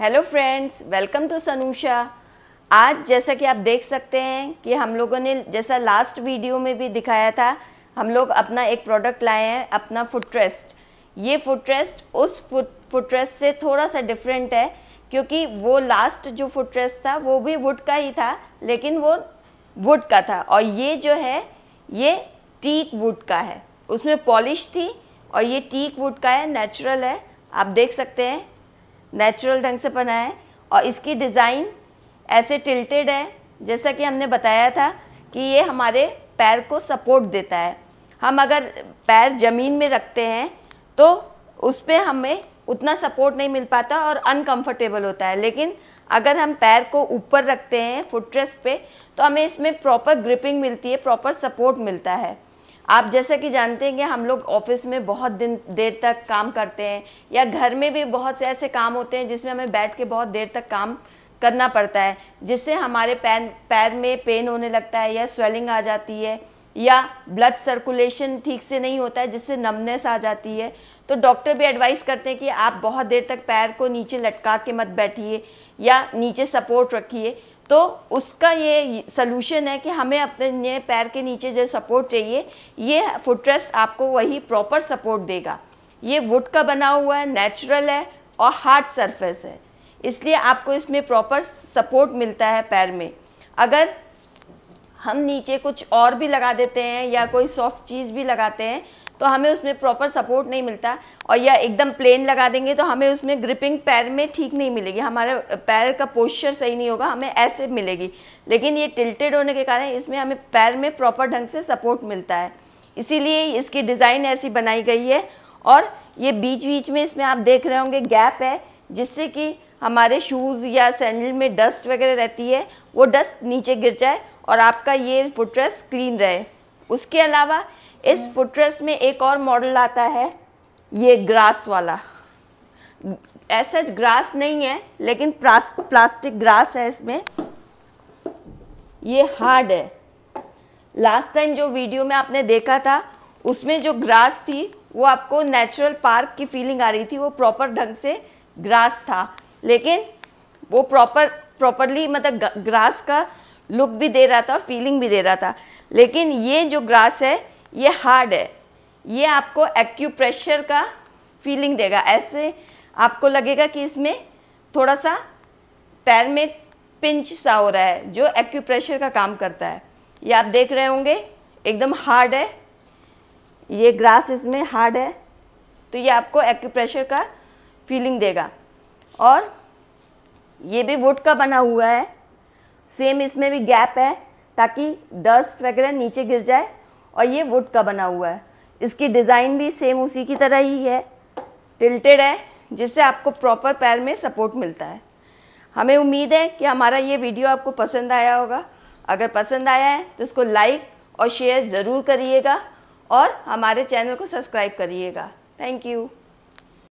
Hello friends welcome to Sanusha आज जैसा कि आप देख सकते हैं कि हम लोगों ने जैसा लास्ट वीडियो में भी दिखाया था, हम लोग अपना एक प्रोडक्ट लाए हैं, अपना फुट ट्रेस्ट ये फुट ट्रेस्ट उस फुट फुट ट्रेस्ट से थोड़ा सा डिफरेंट है, क्योंकि वो लास्ट जो फुट ट्रेस्ट था, वो भी वुड का ही था, लेकिन वो वुड का था. और ये जो है, ये टीक वुड का है. उसमें पॉलिश थी और ये टीक वुड का है नेचुरल है. आप देख सकते हैं नेचुरल ढंग से बना है और इसकी डिज़ाइन ऐसे टिल्टेड है, जैसा कि हमने बताया था कि ये हमारे पैर को सपोर्ट देता है। हम अगर पैर ज़मीन में रखते हैं तो उस पर हमें उतना सपोर्ट नहीं मिल पाता और अनकंफर्टेबल होता है। लेकिन अगर हम पैर को ऊपर रखते हैं फुटरेस्ट पे तो हमें इसमें प्रॉपर ग्रिपिंग मिलती है प्रॉपर सपोर्ट मिलता है। आप जैसा कि जानते हैं कि हम लोग ऑफ़िस में बहुत दिन, देर तक काम करते हैं या घर में भी बहुत से ऐसे काम होते हैं जिसमें हमें बैठ के बहुत देर तक काम करना पड़ता है, जिससे हमारे पैर पैर में पेन होने लगता है या स्वेलिंग आ जाती है। या ब्लड सर्कुलेशन ठीक से नहीं होता है, जिससे नमनेस आ जाती है तो डॉक्टर भी एडवाइस करते हैं कि आप बहुत देर तक पैर को नीचे लटका के मत बैठिए या नीचे सपोर्ट रखिए। तो उसका ये सलूशन है कि हमें अपने पैर के नीचे जो सपोर्ट चाहिए, ये फुटरेस्ट आपको वही प्रॉपर सपोर्ट देगा। ये वुड का बना हुआ है नेचुरल है और हार्ड सरफेस है। इसलिए आपको इसमें प्रॉपर सपोर्ट मिलता है पैर में। अगर हम नीचे कुछ और भी लगा देते हैं या कोई सॉफ्ट चीज़ भी लगाते हैं तो हमें उसमें प्रॉपर सपोर्ट नहीं मिलता और या एकदम प्लेन लगा देंगे तो हमें उसमें ग्रिपिंग पैर में ठीक नहीं मिलेगी। हमारे पैर का पोस्चर सही नहीं होगा, हमें ऐसे मिलेगी। लेकिन ये टिल्टेड होने के कारण इसमें हमें पैर में प्रॉपर ढंग से सपोर्ट मिलता है। इसीलिए इसकी डिज़ाइन ऐसी बनाई गई है और ये बीच बीच में इसमें आप देख रहे होंगे गैप है, जिससे कि हमारे शूज़ या सैंडल में डस्ट वगैरह रहती है, वो डस्ट नीचे गिर जाए और आपका ये फुटरेस क्लीन रहे। उसके अलावा इस फुटरेस में एक और मॉडल आता है, ये ग्रास वाला। ऐसा ग्रास नहीं है, लेकिन प्लास्टिक ग्रास है इसमें। ये हार्ड है। लास्ट टाइम जो वीडियो में आपने देखा था, उसमें जो ग्रास थी, वो आपको नेचुरल पार्क की फीलिंग आ रही थी, वो प्रॉपर ढंग से ग्रास था। लेकिन वो प्रॉपर प्रॉपरली मतलब ग्रास का लुक भी दे रहा था फीलिंग भी दे रहा था। लेकिन ये जो ग्रास है, ये हार्ड है। ये आपको एक्यूप्रेशर का फीलिंग देगा। ऐसे आपको लगेगा कि इसमें थोड़ा सा पैर में पिंच सा हो रहा है, जो एक्यूप्रेशर का काम करता है। ये आप देख रहे होंगे, एकदम हार्ड है। ये ग्रास इसमें हार्ड है। तो ये आपको एक्यूप्रेशर का फीलिंग देगा। और ये भी वुड का बना हुआ है। सेम इसमें भी गैप है ताकि डस्ट वगैरह नीचे गिर जाए और ये वुड का बना हुआ है। इसकी डिज़ाइन भी सेम उसी की तरह ही है। टिल्टेड है, जिससे आपको प्रॉपर पैर में सपोर्ट मिलता है। हमें उम्मीद है कि हमारा ये वीडियो आपको पसंद आया होगा। अगर पसंद आया है तो उसको लाइक और शेयर ज़रूर करिएगा और हमारे चैनल को सब्सक्राइब करिएगा। Thank you